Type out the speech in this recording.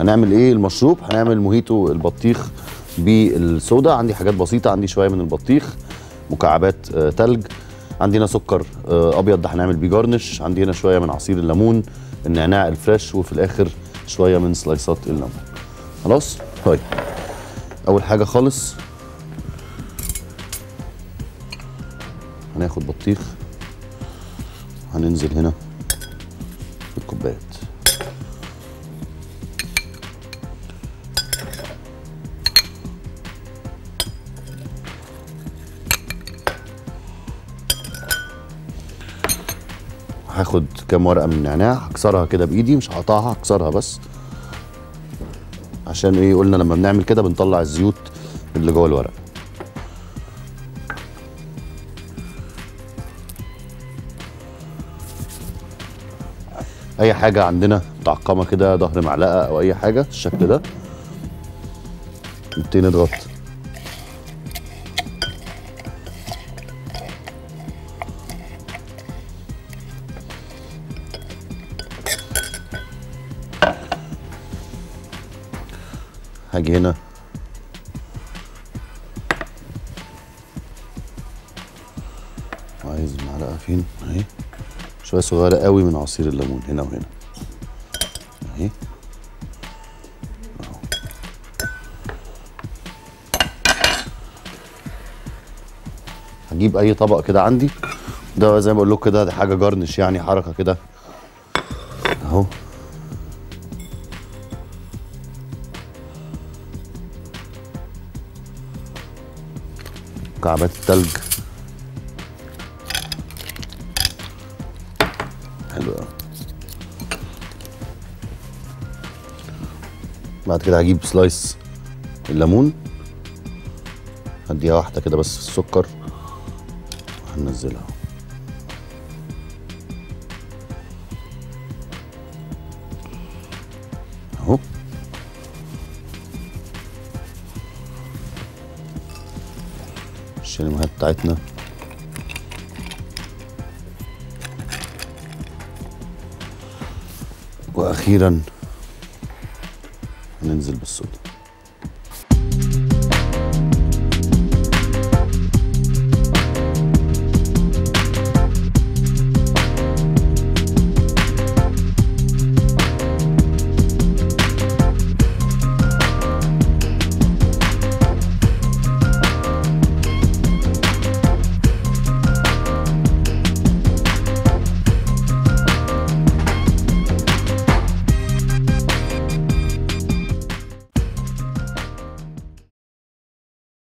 هنعمل إيه المشروب؟ هنعمل موهيتو البطيخ بالصودا عندي حاجات بسيطة عندي شوية من البطيخ مكعبات آه تلج عندنا سكر آه أبيض ده هنعمل بيه garnish. عندي هنا شوية من عصير الليمون النعناع ال fresh وفي الآخر شوية من سلايسات الليمون. خلاص؟ طيب. أول حاجة خالص هناخد بطيخ هننزل هنا بالكوبايات هاخد كام ورقة من النعناع هكسرها كده بإيدي مش هقطعها هكسرها بس. عشان إيه؟ قلنا لما بنعمل كده بنطلع الزيوت اللي جوه الورق. أي حاجة عندنا متعقمة كده ظهر معلقة أو أي حاجة الشكل ده. نبتدي نضغط. هاجي هنا. عايز المعلقه فين؟ أهي. شوية صغيرة قوي من عصير الليمون هنا وهنا. أهي. هجيب أي طبق كده عندي. ده زي ما بقول لكم كده دي حاجة جرنش يعني حركة كده. أهو. مكعبات التلج. حلو بعد كده هجيب سلايس الليمون. هديها واحدة كده بس في السكر. هننزلها الشاليموهات بتاعتنا. وأخيرا هننزل بالصودا